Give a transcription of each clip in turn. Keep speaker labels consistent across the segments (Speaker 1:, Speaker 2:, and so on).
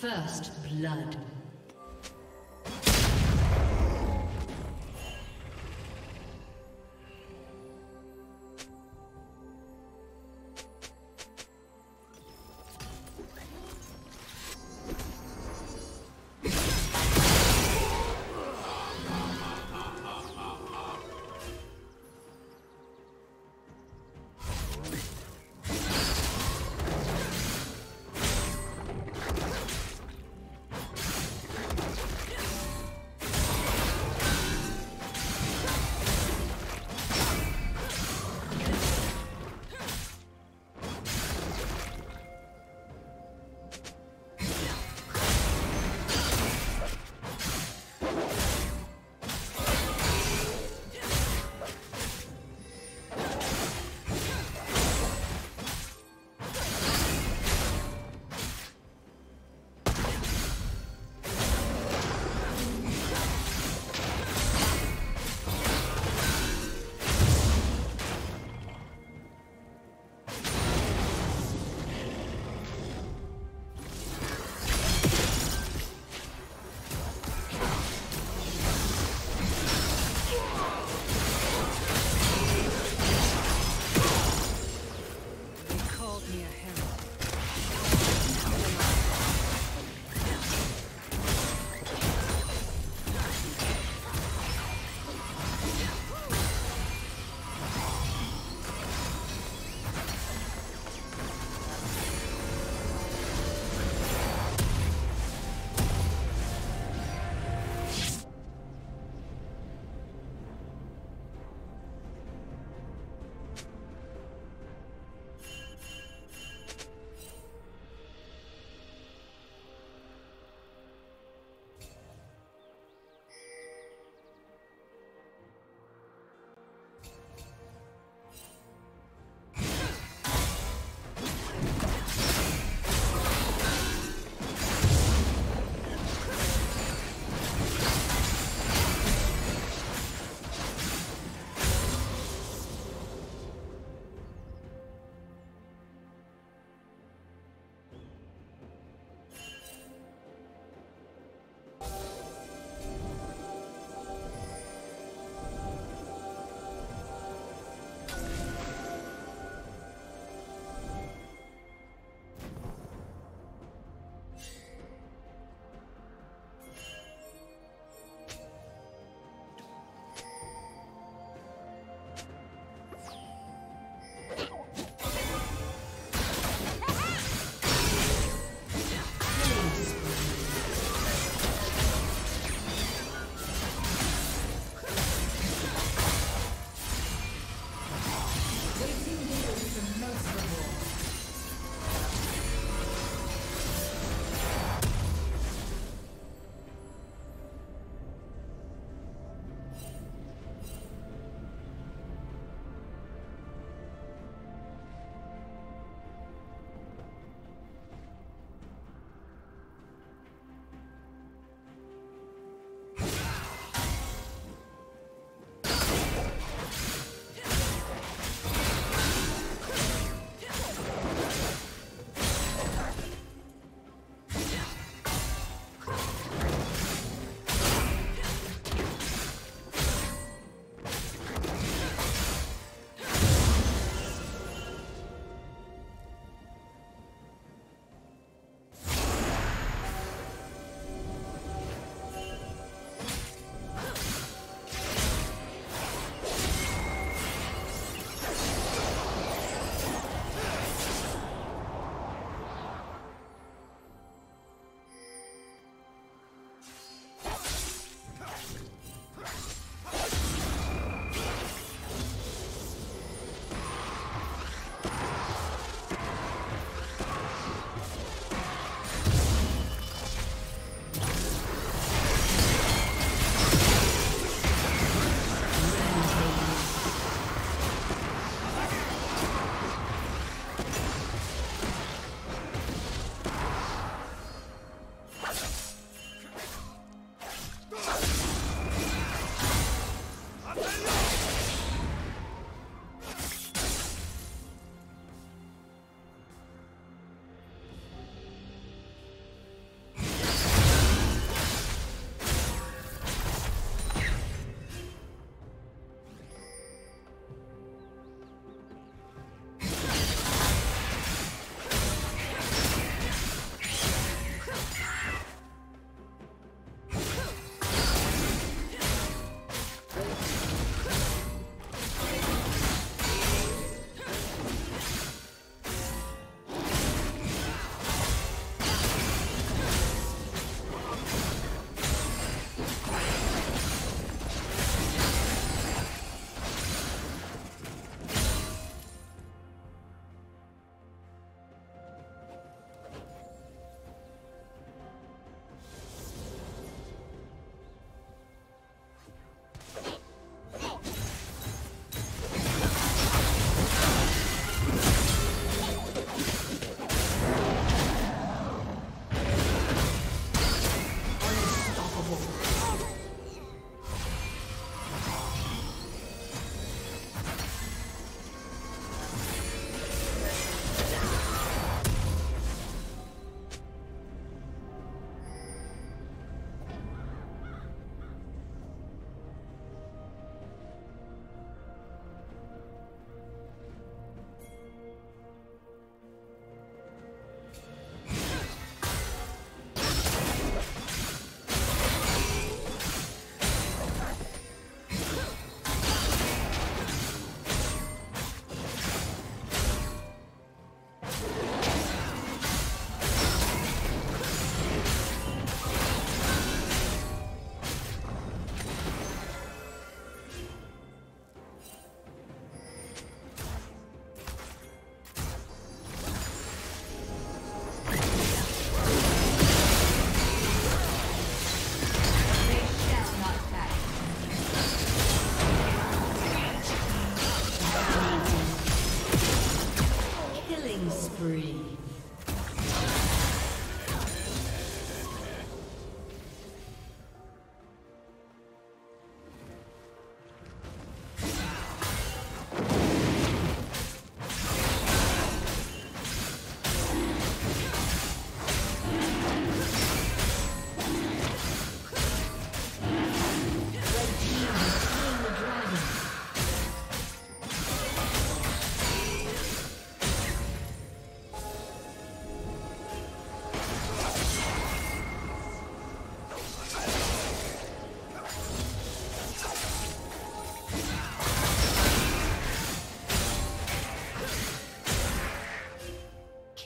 Speaker 1: First blood.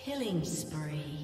Speaker 1: Killing spree.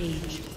Speaker 1: Rampage.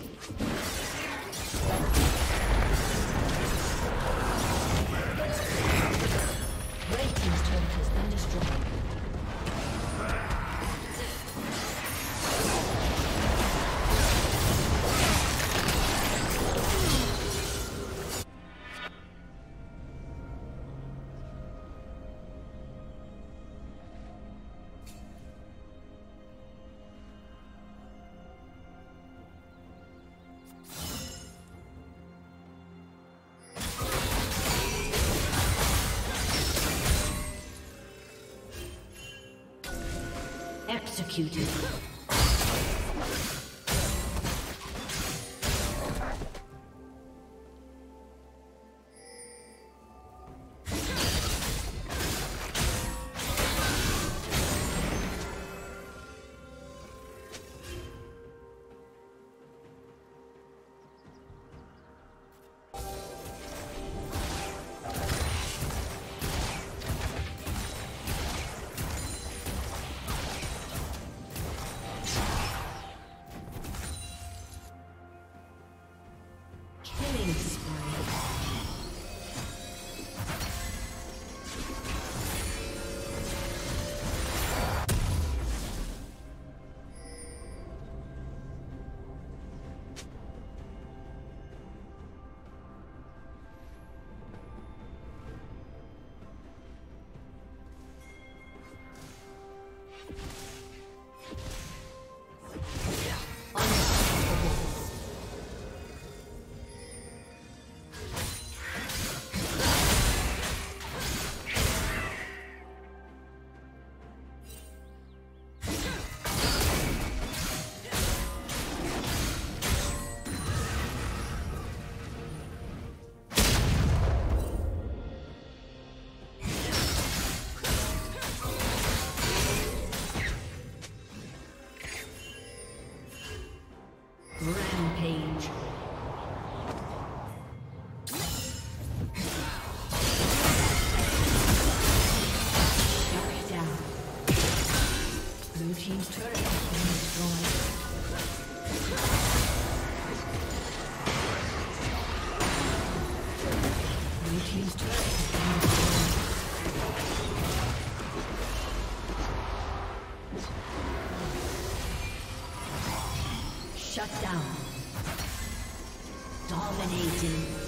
Speaker 1: Executed. Dominating.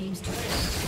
Speaker 1: Team's turret